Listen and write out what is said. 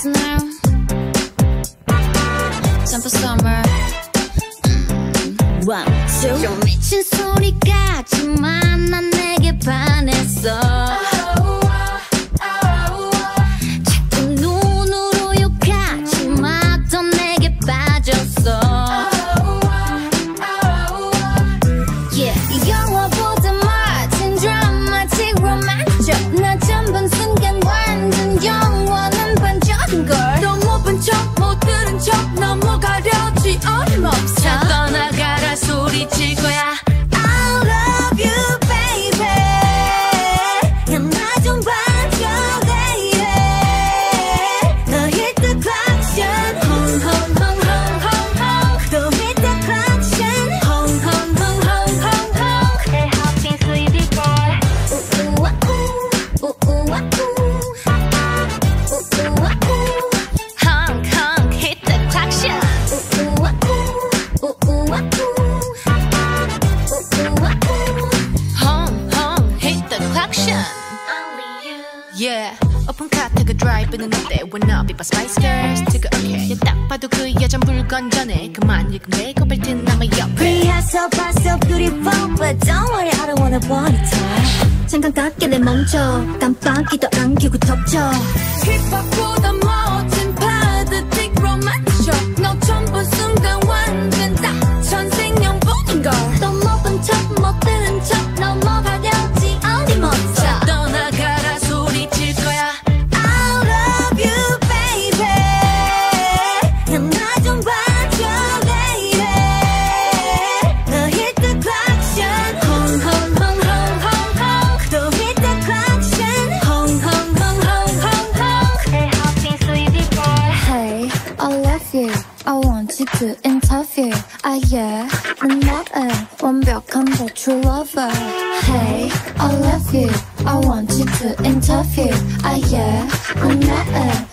What's new? Time for summer. One, two. 좀 미친 소리 같지만 Yeah 오픈 카 타고 드라이브는 어때 Wanna be my spice girls take a okay 딱 봐도 그 여잔 불건전해 그만 읽은 메이크업 할텐 남아 옆에 Pretty hot, so far, so beautiful. But don't worry, I don't wanna body touch. 잠깐 깎게 내 멈춰. 깜빡이도 안 켜고 덮쳐. 힙합보다 멋 want you to interview Ah yeah, 난 너의 완벽한 the true lover Hey, I love you I want you to interview Ah yeah, 난 너의